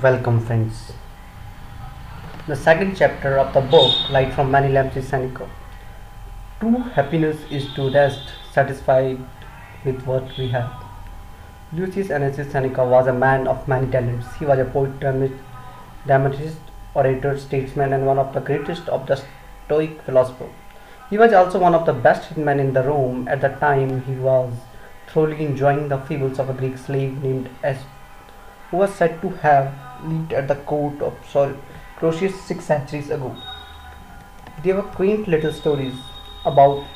Welcome, friends. The second chapter of the book, Light from Many Lamps, is Seneca. True happiness is to rest satisfied with what we have. Lucius Annaeus Seneca was a man of many talents. He was a poet, dramatist, orator, statesman, and one of the greatest of the Stoic philosophers. He was also one of the best men in the Rome at the time. He was thoroughly enjoying the fables of a Greek slave named Aesop who was said to have lived at the court of Sol Croesus six centuries ago. They were quaint little stories about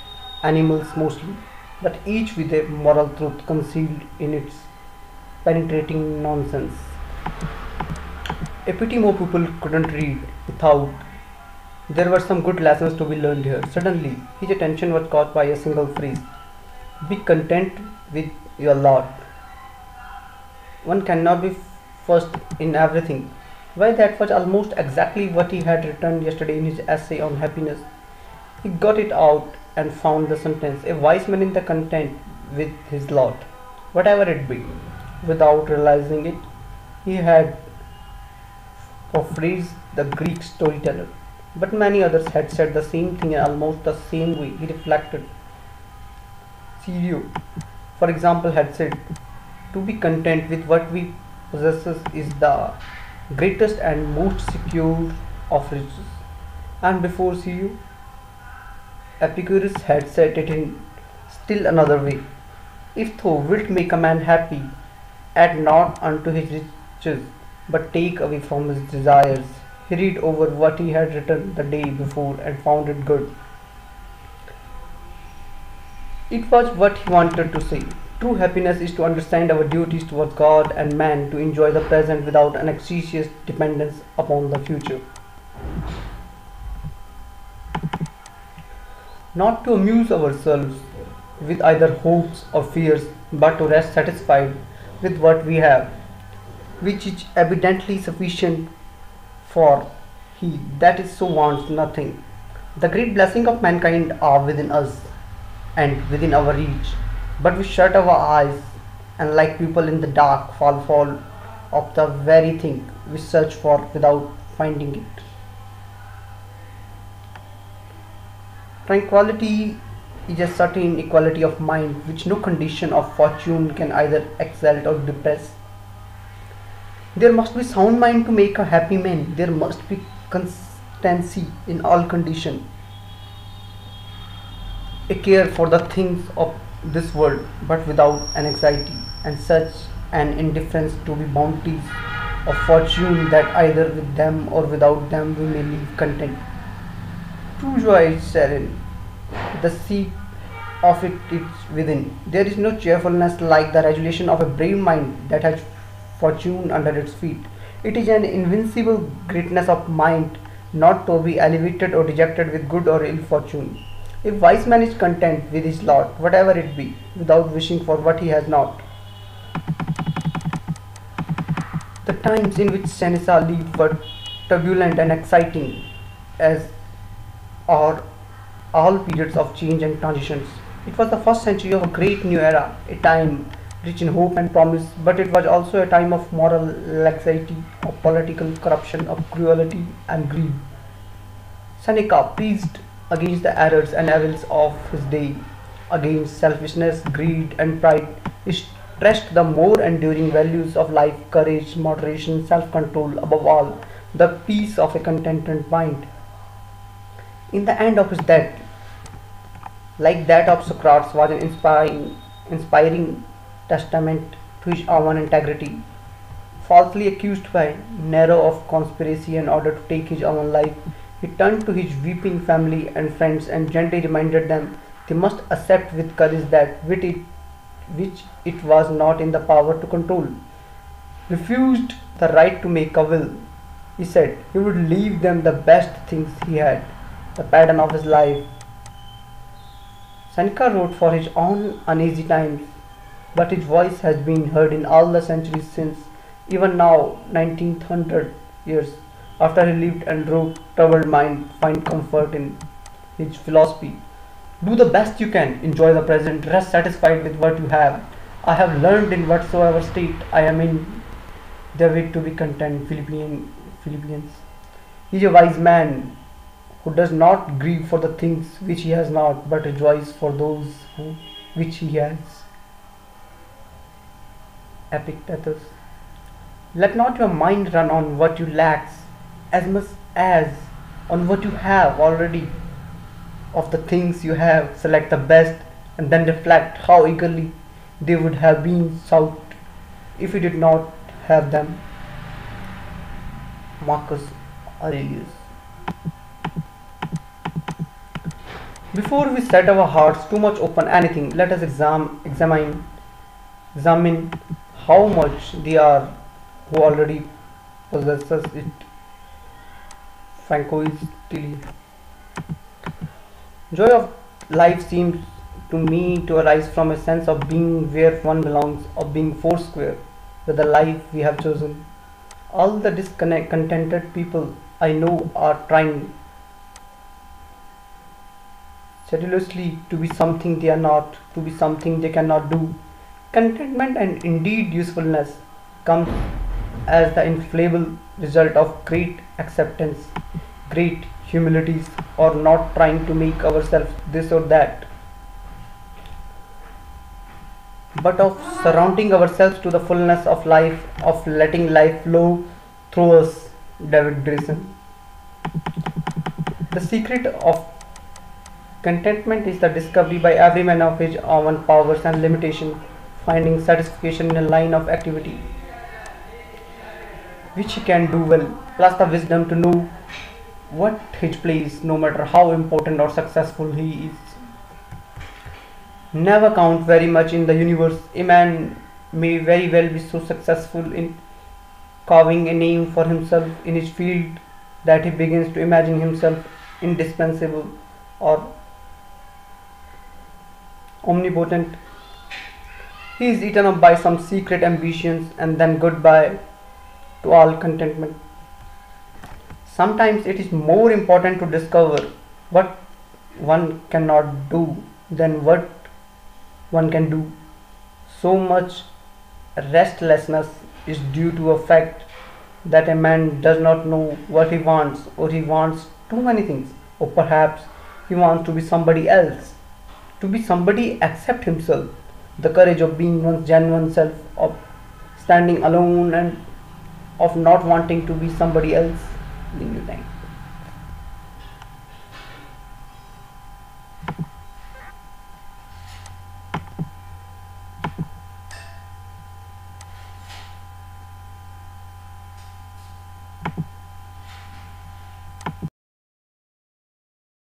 animals mostly, but each with a moral truth concealed in its penetrating nonsense. A pity more people couldn't read without. There were some good lessons to be learned here. Suddenly, his attention was caught by a single phrase Be content with your lot one cannot be first in everything. Why, that was almost exactly what he had written yesterday in his essay on happiness. He got it out and found the sentence A wise man in the content with his lot, whatever it be. Without realizing it, he had phrase the Greek storyteller. But many others had said the same thing in almost the same way. He reflected. Cicero, for example, had said, to be content with what we possess is the greatest and most secure of riches. And before you, Epicurus had said it in still another way. If thou wilt make a man happy, add not unto his riches, but take away from his desires. He read over what he had written the day before and found it good. It was what he wanted to say. True happiness is to understand our duties towards God and man to enjoy the present without an anxious dependence upon the future. Not to amuse ourselves with either hopes or fears, but to rest satisfied with what we have, which is evidently sufficient for he that is so wants nothing. The great blessing of mankind are within us and within our reach but we shut our eyes and like people in the dark fall fall of the very thing we search for without finding it. Tranquility is a certain equality of mind which no condition of fortune can either exalt or depress. There must be sound mind to make a happy man. There must be constancy in all condition. A care for the things of this world, but without an anxiety and such an indifference to the bounties of fortune that either with them or without them we may live content. True joy is serene, the seat of it is within. There is no cheerfulness like the resolution of a brave mind that has fortune under its feet. It is an invincible greatness of mind not to be elevated or dejected with good or ill fortune. A wise man is content with his lot, whatever it be, without wishing for what he has not. The times in which Seneca lived were turbulent and exciting, as are all periods of change and transitions. It was the first century of a great new era, a time rich in hope and promise, but it was also a time of moral laxity, of political corruption, of cruelty and greed. Seneca preached against the errors and evils of his day, against selfishness, greed, and pride. He stressed the more enduring values of life courage, moderation, self control, above all, the peace of a contented mind. In the end of his death, like that of Socrates, was an inspiring, inspiring testament to his own integrity. Falsely accused by Nero of conspiracy in order to take his own life, he turned to his weeping family and friends and gently reminded them they must accept with courage that which it was not in the power to control. Refused the right to make a will, he said he would leave them the best things he had, the pattern of his life. Seneca wrote for his own uneasy times, but his voice has been heard in all the centuries since, even now, 1900 years after he lived and wrote troubled mind find comfort in his philosophy do the best you can enjoy the present rest satisfied with what you have i have learned in whatsoever state i am in their way to be content. Philippian, Philippians. He is a wise man who does not grieve for the things which he has not, but rejoices for those who, which he has. Epictetus. Let not your mind run on what you lack as much as on what you have already. Of the things you have, select the best and then reflect how eagerly they would have been sought if you did not have them. Marcus Aurelius. Before we set our hearts too much open anything, let us exam, examine examine how much they are who already possesses it. Tilly. Joy of life seems to me to arise from a sense of being where one belongs, of being foursquare with the life we have chosen. All the discontented people I know are trying sedulously to be something they are not, to be something they cannot do. Contentment and indeed usefulness comes as the infallible result of great acceptance, great humilities, or not trying to make ourselves this or that, but of surrounding ourselves to the fullness of life, of letting life flow through us. David Grayson. The secret of contentment is the discovery by every man of his own powers and limitation, finding satisfaction in a line of activity which he can do well, plus the wisdom to know what his place, no matter how important or successful he is never count very much in the universe. A man may very well be so successful in carving a name for himself in his field that he begins to imagine himself indispensable or omnipotent. He is eaten up by some secret ambitions and then goodbye to all contentment. Sometimes it is more important to discover what one cannot do than what one can do. So much restlessness is due to a fact that a man does not know what he wants or he wants too many things or perhaps he wants to be somebody else to be somebody accept himself the courage of being one's genuine self of standing alone and of not wanting to be somebody else in your time